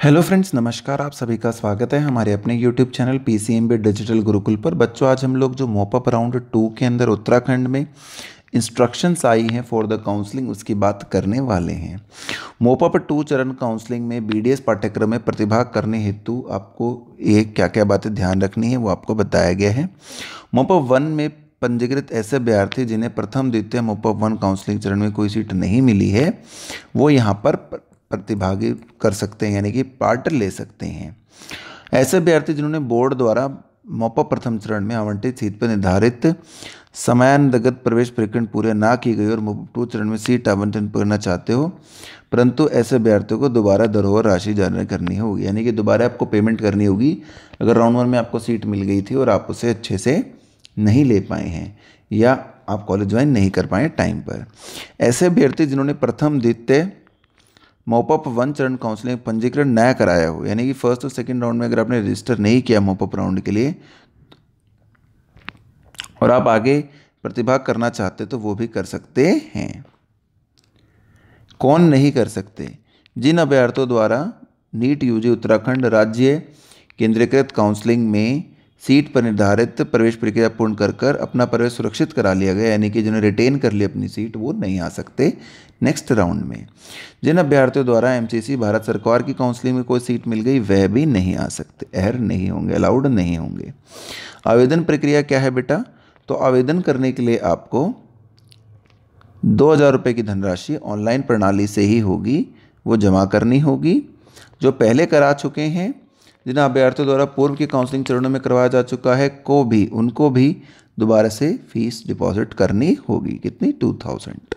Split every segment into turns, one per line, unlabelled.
Hello friends, नमस्कार, आप सभी का स्वागत है हमारे अपने YouTube channel P C M B digital Gurukul पर। बच्चों, आज हम लोग जो मोपअप राउंड टू के अंदर उत्तराखंड में इंस्ट्रक्शंस आई हैं फॉर द काउंसलिंग उसकी बात करने वाले हैं। मोपअप टू चरण काउंसलिंग में BDS पाठ्यक्रम में प्रतिभाग करने हेतु आपको ये क्या क्या बातें ध्यान रखनी है वो आपको बताया गया है। मोपअप वन में पंजीकृत ऐसे अभ्यर्थी जिन्हें प्रथम, द्वितीय मोपअप वन काउंसलिंग चरण में कोई सीट नहीं मिली है, वो यहाँ पर प्रतिभागी कर सकते हैं, यानी कि पार्ट ले सकते हैं। ऐसे अभ्यर्थी जिन्होंने बोर्ड द्वारा मोपा प्रथम चरण में आवंटित सीट पर निर्धारित समयानुगत प्रवेश प्रक्रिया पूरे ना की गई और मोपा टू चरण में सीट आवंटन करना चाहते हो, परंतु ऐसे अभ्यर्थियों को दोबारा धरोहर राशि जारी करनी होगी, यानी कि दोबारा आपको पेमेंट करनी होगी अगर राउंड वन में आपको सीट मिल गई थी और आप उसे अच्छे से नहीं ले पाए हैं या आप कॉलेज ज्वाइन नहीं कर पाए टाइम पर। ऐसे अभ्यर्थी जिन्होंने प्रथम, द्वितीय मोपअप वन चरण काउंसलिंग पंजीकरण नया कराया हो, यानी कि फ़र्स्ट और सेकंड राउंड में अगर आपने रजिस्टर नहीं किया मोपअप राउंड के लिए, और आप आगे प्रतिभाग करना चाहते तो वो भी कर सकते हैं। कौन नहीं कर सकते? जिन अभ्यर्थियों द्वारा नीट यूजी उत्तराखंड राज्य केंद्रीकृत काउंसलिंग में सीट पर निर्धारित प्रवेश प्रक्रिया पूर्ण कर कर अपना प्रवेश सुरक्षित करा लिया गया, यानी कि जिन्होंने रिटेन कर ली अपनी सीट, वो नहीं आ सकते नेक्स्ट राउंड में। जिन अभ्यर्थियों द्वारा एमसीसी भारत सरकार की काउंसलिंग में कोई सीट मिल गई, वह भी नहीं आ सकते, एहर नहीं होंगे अलाउड नहीं होंगे। आवेदन प्रक्रिया क्या है बेटा? तो आवेदन करने के लिए आपको दो हज़ार रुपये की धनराशि ऑनलाइन प्रणाली से ही होगी, वो जमा करनी होगी। जो पहले करा चुके हैं जिन अभ्यर्थियों द्वारा पूर्व के काउंसलिंग चरणों में करवाया जा चुका है, को भी, उनको भी दोबारा से फ़ीस डिपॉजिट करनी होगी। कितनी? टू थाउज़ेंड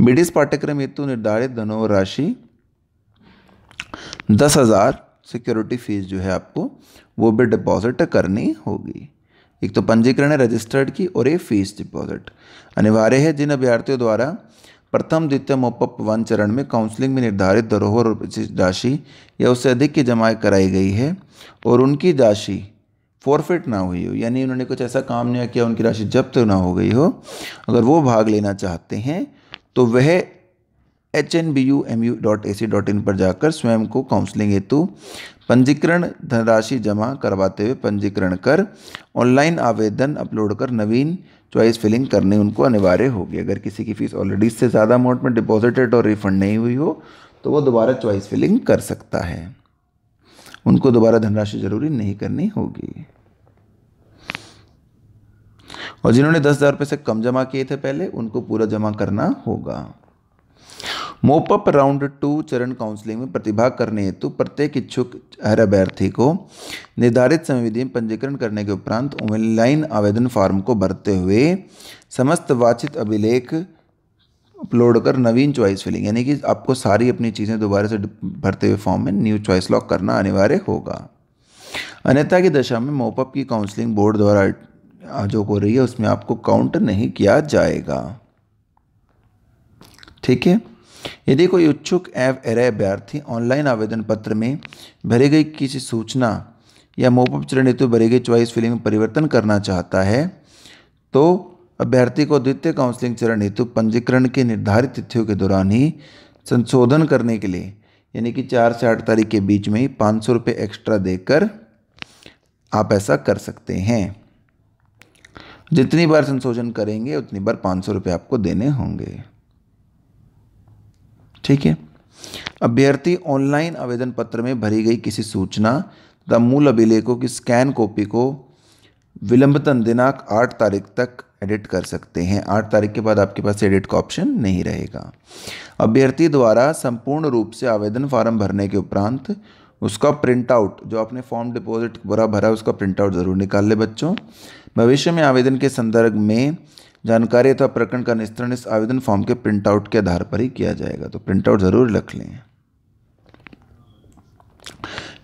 मिडिस पाठ्यक्रम हेतु निर्धारित धनो राशि दस हज़ार सिक्योरिटी फ़ीस जो है आपको, वो भी डिपॉजिट करनी होगी। एक तो पंजीकरण है रजिस्टर्ड की और एक फ़ीस डिपॉजिट अनिवार्य है जिन अभ्यर्थियों द्वारा प्रथम, द्वितीय मोपअप वन चरण में काउंसलिंग में निर्धारित धरोहर और राशि या उससे अधिक की जमाएँ कराई गई है और उनकी राशि फॉरफिट ना हुई हो, यानी उन्होंने कुछ ऐसा काम नहीं किया, उनकी राशि जब्त ना हो गई हो, अगर वो भाग लेना चाहते हैं तो वह H N B U M U dot A C dot in पर जाकर स्वयं को काउंसलिंग हेतु पंजीकरण धनराशि जमा करवाते हुए पंजीकरण कर ऑनलाइन आवेदन अपलोड कर नवीन चॉइस फिलिंग करने उनको अनिवार्य होगी। अगर किसी की फ़ीस ऑलरेडी इससे ज़्यादा अमाउंट में डिपॉजिटेड और रिफंड नहीं हुई हो तो वो दोबारा चॉइस फिलिंग कर सकता है। उनको दोबारा धनराशि ज़रूरी नहीं करनी होगी। और जिन्होंने दस हज़ार रुपये से कम जमा किए थे पहले, उनको पूरा जमा करना होगा। मोपअप राउंड टू चरण काउंसलिंग में प्रतिभाग करने हेतु प्रत्येक इच्छुक हर अभ्यर्थी को निर्धारित समय विधि में पंजीकरण करने के उपरांत ऑनलाइन आवेदन फॉर्म को भरते हुए समस्त वाचित अभिलेख अपलोड कर नवीन चॉइस फिलिंग, यानी कि आपको सारी अपनी चीज़ें दोबारा से भरते हुए फॉर्म में न्यू चॉइस लॉक करना अनिवार्य होगा। अन्यथा की दशा में मोपअप की काउंसलिंग बोर्ड द्वारा जो हो रही है, उसमें आपको काउंट नहीं किया जाएगा। ठीक है? यदि कोई इच्छुक एव एरे अभ्यर्थी ऑनलाइन आवेदन पत्र में भरी गई किसी सूचना या मोपअप चरण हेतु भरी गई चॉइस फिलिंग में परिवर्तन करना चाहता है तो अभ्यर्थी को द्वितीय काउंसलिंग चरण हेतु पंजीकरण की निर्धारित तिथियों के दौरान ही संशोधन करने के लिए, यानी कि चार से आठ तारीख के बीच में ही पाँच सौ रुपये एक्स्ट्रा देकर आप ऐसा कर सकते हैं। जितनी बार संशोधन करेंगे, उतनी बार पाँच सौ रुपये आपको देने होंगे। ठीक है? अभ्यर्थी ऑनलाइन आवेदन पत्र में भरी गई किसी सूचना तथा मूल अभिलेखों की स्कैन कॉपी को विलंबतन दिनांक आठ तारीख तक एडिट कर सकते हैं। आठ तारीख के बाद आपके पास एडिट का ऑप्शन नहीं रहेगा। अभ्यर्थी द्वारा संपूर्ण रूप से आवेदन फॉर्म भरने के उपरांत उसका प्रिंट आउट, जो आपने फॉर्म डिपॉजिट भरा भरा उसका प्रिंट आउट ज़रूर निकाल ले बच्चों। भविष्य में आवेदन के संदर्भ में जानकारी अथवा प्रकरण का निस्तरण इस आवेदन फॉर्म के प्रिंट आउट के आधार पर ही किया जाएगा तो प्रिंटआउट ज़रूर रख लें।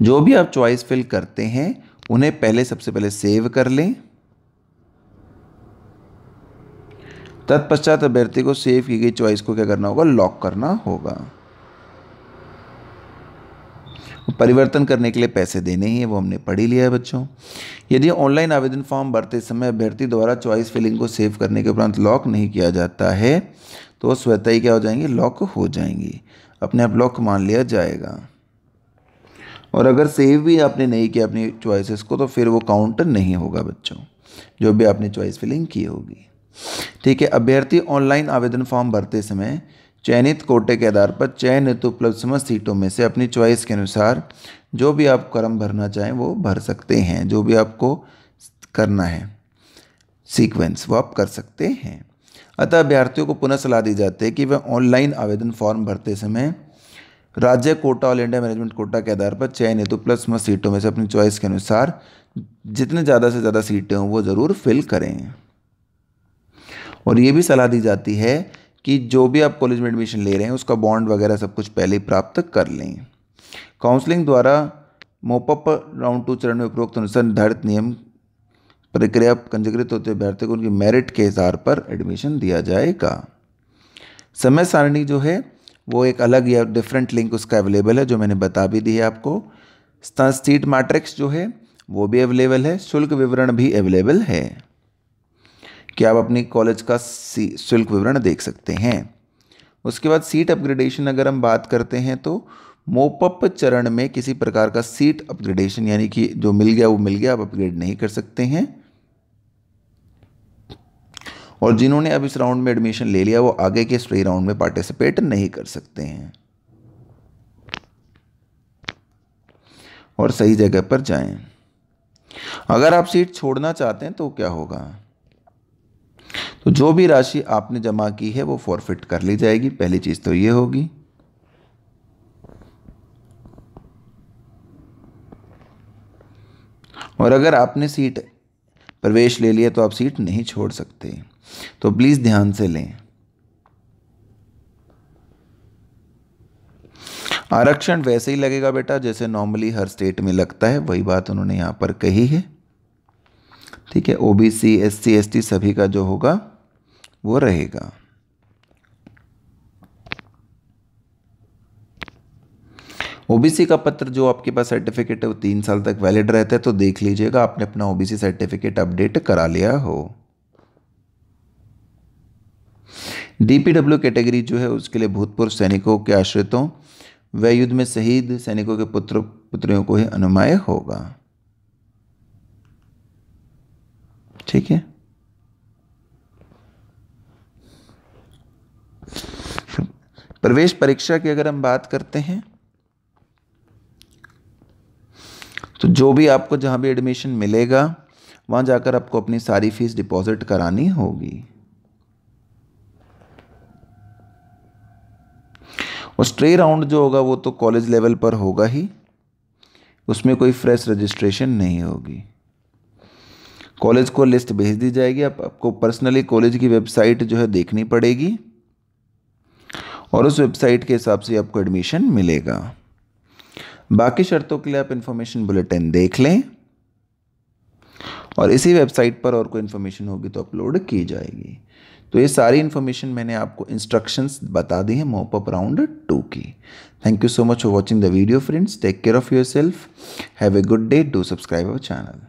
जो भी आप चॉइस फिल करते हैं, उन्हें पहले सबसे पहले सेव कर लें। तत्पश्चात अभ्यर्थी को सेव की गई चॉइस को क्या करना होगा? लॉक करना होगा। परिवर्तन करने के लिए पैसे देने ही है, वो हमने पढ़ ही लिया है बच्चों। यदि ऑनलाइन आवेदन फॉर्म भरते समय अभ्यर्थी द्वारा चॉइस फिलिंग को सेव करने के उपरांत लॉक नहीं किया जाता है तो स्वतः ही क्या हो जाएँगी? लॉक हो जाएँगी। अपने आप लॉक मान लिया जाएगा। और अगर सेव भी आपने नहीं किया अपनी चॉइसेस को तो फिर वो काउंट नहीं होगा बच्चों, जो भी आपने चॉइस फिलिंग की होगी। ठीक है, अभ्यर्थी ऑनलाइन आवेदन फॉर्म भरते समय चयनित कोटे के आधार पर चयनित उपलब्ध समस्त सीटों में से अपनी चॉइस के अनुसार जो भी आप क्रम भरना चाहें वो भर सकते हैं, जो भी आपको करना है। सीक्वेंस, वो आप कर सकते हैं। अतः अभ्यर्थियों को पुनः सलाह दी जाती है कि वह ऑनलाइन आवेदन फॉर्म भरते समय राज्य quota all India management quota के आधार पर चयनित उपलब्ध समस्त सीटों में से अपनी चॉइस के अनुसार जितने ज़्यादा से ज़्यादा सीटें हों वो ज़रूर फिल करें। और ये भी सलाह दी जाती है कि जो भी आप कॉलेज में एडमिशन ले रहे हैं, उसका बॉन्ड वगैरह सब कुछ पहले ही प्राप्त कर लें काउंसलिंग द्वारा मोपअप राउंड टू चरण में उपरोक्त अनुसार निर्धारित नियम, प्रक्रिया पंजीकृत होते अभ्यर्थी को उनकी मेरिट के आधार पर एडमिशन दिया जाएगा। समय सारणी जो है, वो एक अलग या डिफरेंट लिंक उसका अवेलेबल है, जो मैंने बता भी दी है आपको। सीट मैट्रिक्स जो है, वो भी अवेलेबल है, शुल्क विवरण भी अवेलेबल है। कि आप अपनी कॉलेज का शुल्क विवरण देख सकते हैं। उसके बाद सीट अपग्रेडेशन अगर हम बात करते हैं तो मोपअप चरण में किसी प्रकार का सीट अपग्रेडेशन यानी कि जो मिल गया, वो मिल गया, आप अपग्रेड नहीं कर सकते हैं। और जिन्होंने अब इस राउंड में एडमिशन ले लिया, वो आगे के स्ट्रे राउंड में पार्टिसिपेट नहीं कर सकते हैं। और सही जगह पर जाएँ। अगर आप सीट छोड़ना चाहते हैं तो क्या होगा? तो जो भी राशि आपने जमा की है, वो फॉरफिट कर ली जाएगी। पहली चीज़ तो ये होगी। और अगर आपने सीट प्रवेश ले लिया तो आप सीट नहीं छोड़ सकते। तो प्लीज़ ध्यान से लें। आरक्षण वैसे ही लगेगा बेटा, जैसे नॉर्मली हर स्टेट में लगता है, वही बात उन्होंने यहाँ पर कही है। ठीक है ओबीसी एससी एसटी सभी का जो होगा वो रहेगा। ओबीसी का पत्र जो आपके पास सर्टिफिकेट है, वो तीन साल तक वैलिड रहता है तो देख लीजिएगा, आपने अपना ओबीसी सर्टिफिकेट अपडेट करा लिया हो। डीपीडब्ल्यू कैटेगरी जो है, उसके लिए भूतपूर्व सैनिकों के आश्रितों व युद्ध में शहीद सैनिकों के पुत्र, पुत्रियों को ही अनुमाय होगा। ठीक है? प्रवेश परीक्षा की अगर हम बात करते हैं तो जो भी आपको जहाँ भी एडमिशन मिलेगा, वहाँ जाकर आपको अपनी सारी फ़ीस डिपॉजिट करानी होगी। और स्ट्रे राउंड जो होगा, वो तो कॉलेज लेवल पर होगा ही। उसमें कोई फ्रेश रजिस्ट्रेशन नहीं होगी। कॉलेज को लिस्ट भेज दी जाएगी। आप, आपको पर्सनली कॉलेज की वेबसाइट जो है देखनी पड़ेगी। और उस वेबसाइट के हिसाब से आपको एडमिशन मिलेगा। बाकी शर्तों के लिए आप इन्फॉर्मेशन बुलेटिन देख लें। और इसी वेबसाइट पर और कोई इन्फॉर्मेशन होगी तो अपलोड की जाएगी। तो ये सारी इन्फॉर्मेशन मैंने आपको इंस्ट्रक्शंस बता दी है मोपअप राउंड टू की। Thank you so much for watching the video friends take care of yourself have a good day do subscribe our channel